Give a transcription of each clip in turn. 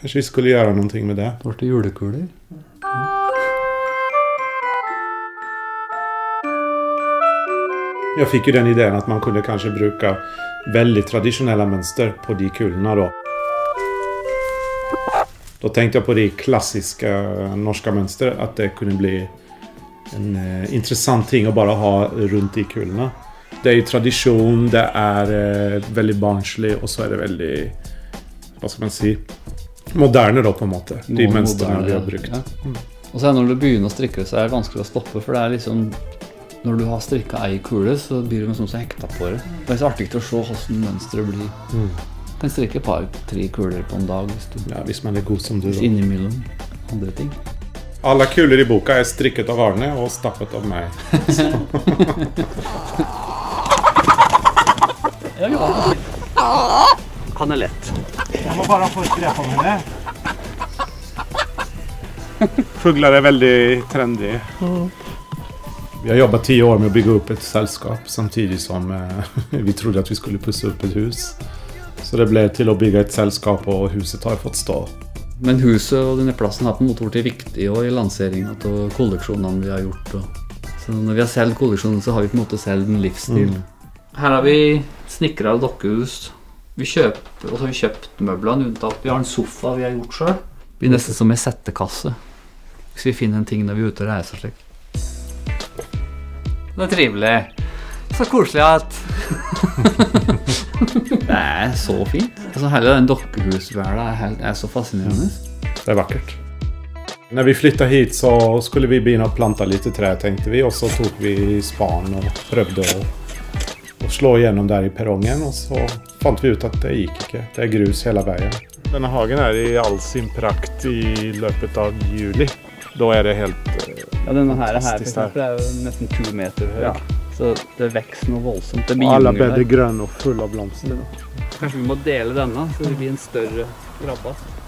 Kanske vi skulle gjøre noe med det. Ble det julekuler? Jeg fikk jo den ideen at man kunne kanskje bruke veldig traditionella mønster på de kulene. Da Da tenkte jeg på de klassiske norske mönstret, at det kunne bli en eh, intressant ting å bare ha rundt de kulene. Det er jo tradisjon, det er eh, väldigt barnslig og så er det väldigt, vad skal man si moderne da, på en måte. De mønstrene vi har brukt. Ja. Og så er det når du begynner å strikke så er det vanskelig å stoppe. For det er liksom Når du har strikka ei kule, så blir du liksom så hekta på det. Det er så artig å se hvordan mønsteret blir. Mm. Du kan strikke et par-tre kuler på en dag hvis du Ja, hvis man er god som du. Da. innimellom andre ting. Alle kuler i boka er strikket av Arne og stappet av meg. Han er lett. Jeg må bare få et grep om henne. Fugler er veldig trendy. Vi har jobbet ti år med å bygge opp et selskap, samtidig som eh, vi trodde at vi skulle pusse opp et hus. Så det ble til å bygge et selskap, og huset har fått stå. Men huset og denne plassen har på en måte blitt viktig også i lanseringa av kolleksjonene vi har gjort. Så når vi har solgt kolleksjonen, så har vi på en måte solgt en livsstil. Her har vi snekra dokkehus. Vi kjøper, og så har vi kjøpt møblene, unntatt vi har en sofa vi har gjort sjøl. Blir nesten som ei settekasse. Hvis vi finner en ting når vi er ute og reiser slik. Det er trivelig. Så koselig at Det er så fint. Altså Hele den dokkehusverdenen er, er så fascinerende. Det er vakkert. Når vi flyttet hit, så skulle vi begynne å plante litt tre, tenkte vi. Og så tok vi spaden og prøvde å slå igjennom der i perrongen. Og så fant vi ut at det gikk ikke. Det er grus hele veien. Denne hagen er i all sin prakt i løpet av juli. Da er det helt fantastisk. Ja, denne her, her eksempel, er jo nesten to meter høy. Ja. Så det vokser noe voldsomt. Det blir Alle jungel bed er grønne og fulle av blomster. Kanskje vi må dele denne, så det blir en større rabatt.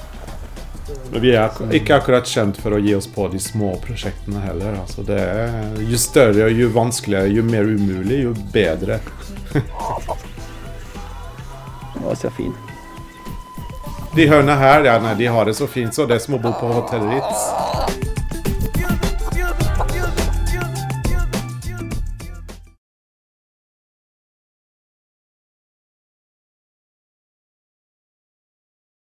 Men vi er ikke akkurat kjent for å gi oss på de små prosjektene heller. Altså det er, jo større jo vanskeligere, jo mer umulig, jo bedre. Å, så fin. De hønene her, ja, nei, de har det så fint så det er som å bo på Hotell Ritz.